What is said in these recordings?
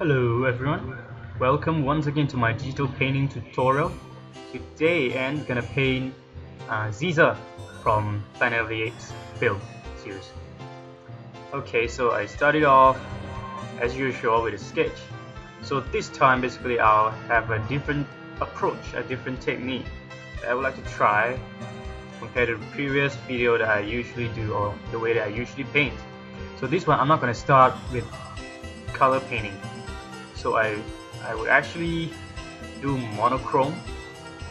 Hello everyone, welcome once again to my digital painting tutorial. Today I'm gonna paint uh, Caesar from of the Apes film series. Okay, so I started off as usual with a sketch. So this time basically I'll have a different approach, a different technique that I would like to try compared to the previous video that I usually do or the way that I usually paint. So this one I'm not to start with color painting. So I, I would actually do monochrome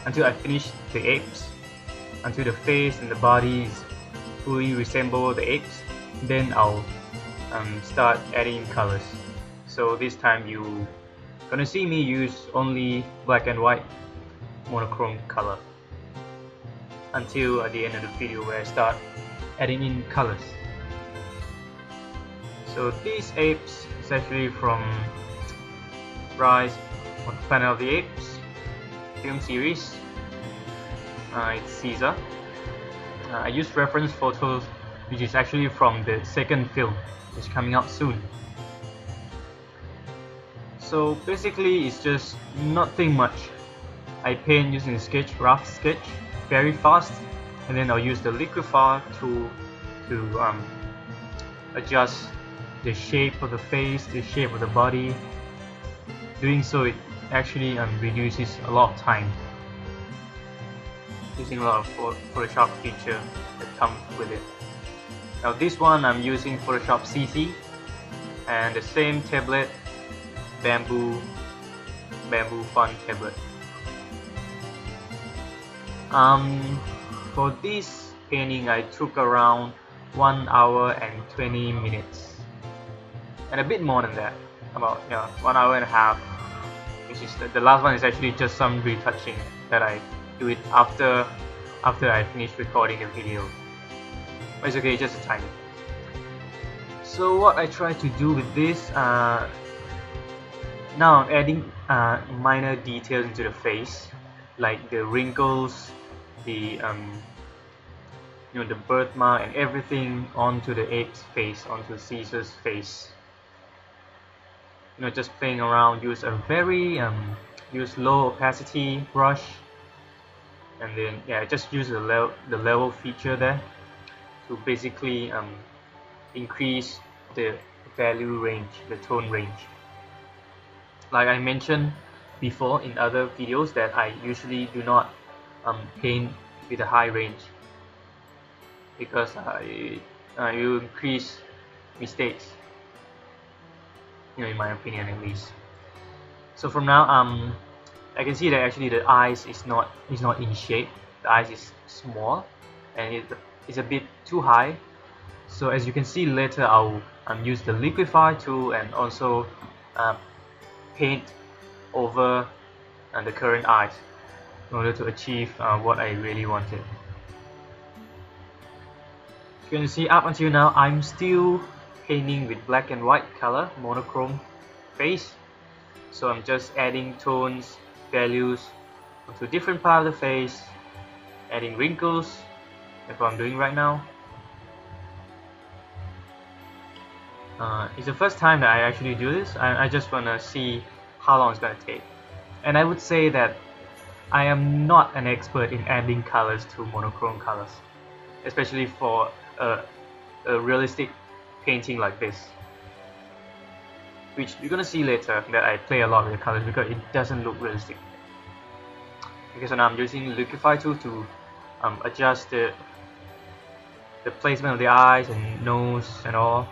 until I finish the apes, until the face and the bodies fully resemble the apes. Then I'll um, start adding colors. So this time you gonna see me use only black and white monochrome color until at the end of the video where I start adding in colors. So these apes is actually from Rise of the Planet of the Apes film series. Uh, it's Caesar. Uh, I used reference photos which is actually from the second film which is coming out soon. So basically it's just nothing much. I paint using a sketch, rough sketch very fast and then I'll use the liquify tool to um, adjust the shape of the face, the shape of the body. Doing so it actually um, reduces a lot of time. Using a lot of Photoshop feature that comes with it. Now this one I'm using Photoshop CC and the same tablet bamboo bamboo fun tablet. Um, for this painting I took around 1 hour and 20 minutes. And a bit more than that about yeah 1 hour and a half which is the, the last one is actually just some retouching that I do it after after I finish recording the video but it's okay just a tiny so what I try to do with this uh, now I'm adding uh, minor details into the face like the wrinkles the um, you know the birthmark and everything onto the ape's face, onto Caesar's face. You know, just playing around. Use a very um, use low opacity brush, and then yeah, just use the level the level feature there to basically um, increase the value range, the tone range. Like I mentioned before in other videos that I usually do not um, paint with a high range because it, uh, you increase mistakes you know in my opinion at least. So from now um I can see that actually the eyes is not is not in shape. The eyes is small and it is a bit too high. So as you can see later I'll um, use the liquify tool and also uh, paint over uh, the current eyes in order to achieve uh, what I really wanted. You can see up until now I'm still painting with black and white color monochrome face. So I'm just adding tones values to different part of the face adding wrinkles that's what I'm doing right now. Uh, it's the first time that I actually do this. I, I just want to see how long it's gonna take. And I would say that I am not an expert in adding colors to monochrome colors, especially for a, a realistic painting like this. Which you're gonna see later that I play a lot with the colors because it doesn't look realistic. Okay, so now I'm using Liquify tool to um, adjust the the placement of the eyes and nose and all.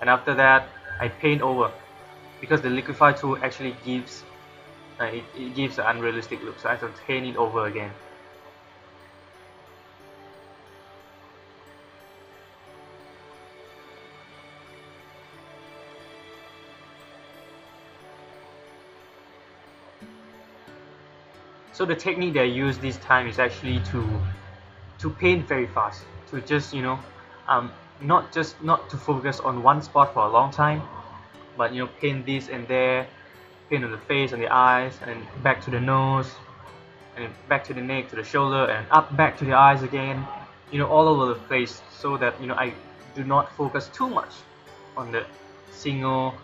And after that, I paint over because the Liquify tool actually gives uh, it, it gives an unrealistic look so I have to paint it over again so the technique that I use this time is actually to to paint very fast to just you know um, not just not to focus on one spot for a long time but you know paint this and there paint on the face and the eyes and back to the nose and back to the neck to the shoulder and up back to the eyes again you know all over the place so that you know I do not focus too much on the single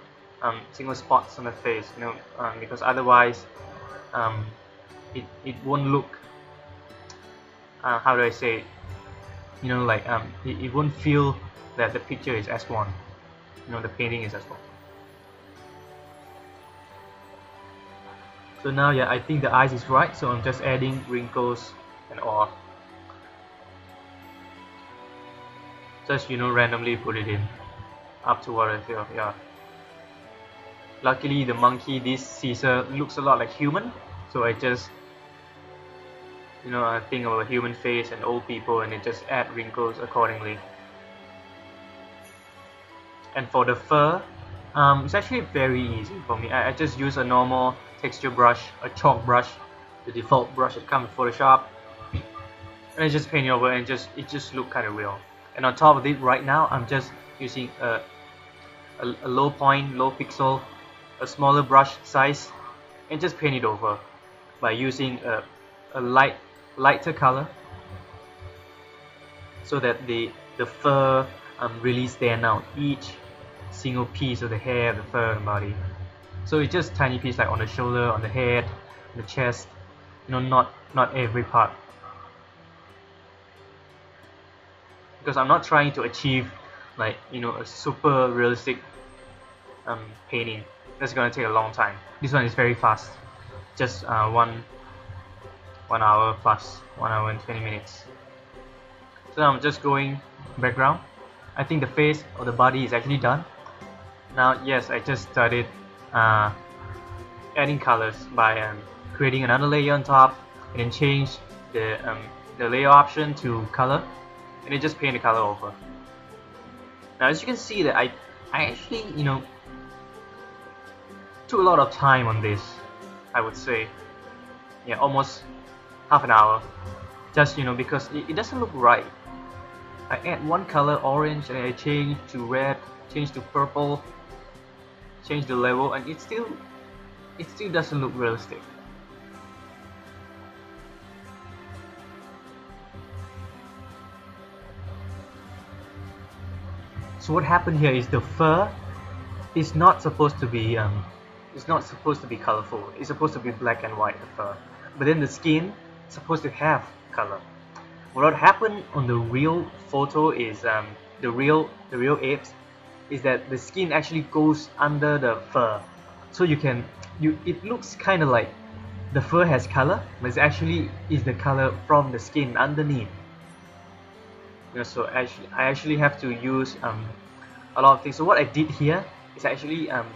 um, single spots on the face you know um, because otherwise um, it, it won't look uh, how do I say it? you know like um, it, it won't feel that the picture is S1 you know the painting is S1 so now yeah I think the eyes is right so I'm just adding wrinkles and all. Just you know randomly put it in up to what I feel yeah. Luckily the monkey this Caesar looks a lot like human so I just you know I think of a human face and old people and it just add wrinkles accordingly. And for the fur um, it's actually very easy for me. I, I just use a normal texture brush a chalk brush the default brush that comes with Photoshop and I just paint it over and just it just look kind of real. And on top of it right now I'm just using a, a, a low point low pixel a smaller brush size and just paint it over by using a, a light lighter color so that the the fur um, really stand out each single piece of the hair the fur and body. So it's just tiny piece like on the shoulder on the head the chest you know not not every part. Because I'm not trying to achieve like you know a super realistic um, painting. That's gonna take a long time. This one is very fast. Just uh, one one hour plus one hour and 20 minutes. So I'm just going background. I think the face or the body is actually done. Now yes I just started uh, adding colors by um, creating another layer on top and then change the, um, the layer option to color and then just paint the color over. Now as you can see that I, I actually you know took a lot of time on this I would say. Yeah almost half an hour just you know because it, it doesn't look right I add one color orange and I change to red change to purple change the level and it still it still doesn't look realistic so what happened here is the fur is not supposed to be um, it's not supposed to be colorful. It's supposed to be black and white, the fur. But then the skin supposed to have color. What happened on the real photo is um, the real the real apes is that the skin actually goes under the fur. So you can you it looks kind of like the fur has color, but it actually is the color from the skin underneath. You know, so actually I actually have to use um, a lot of things. So what I did here is actually um,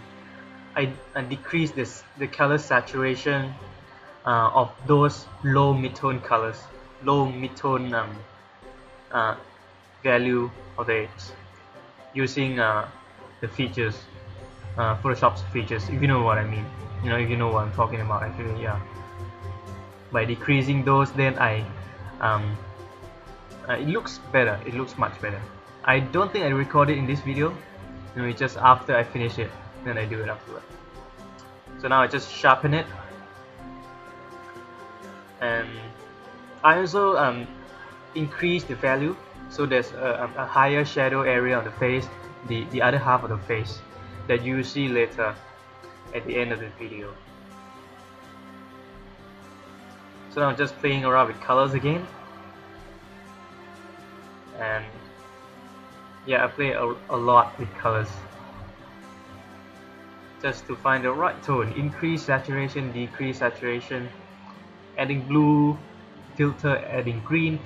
I, I decrease this the color saturation uh, of those low mid-tone colors low mid-tone um, uh, value of the using uh, the features uh, Photoshop's features if you know what I mean. You know if you know what I'm talking about actually yeah. By decreasing those then I um, uh, it looks better. It looks much better. I don't think I recorded in this video. You know it's just after I finish it then I do it afterward. So now I just sharpen it and I also um, increase the value. So there's a, a, higher shadow area on the face the, the other half of the face that you see later at the end of the video. So now I'm just playing around with colors again. And yeah I play a, a lot with colors. Just to find the right tone. Increase saturation decrease saturation adding blue filter adding green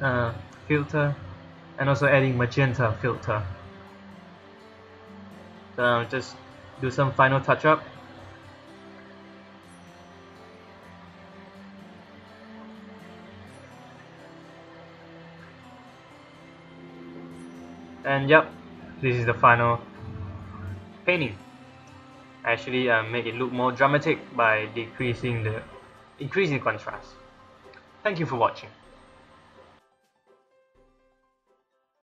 uh, filter and also adding magenta filter. So just do some final touch up. And yep this is the final painting. Actually uh, make it look more dramatic by decreasing the increasing contrast. Thank you for watching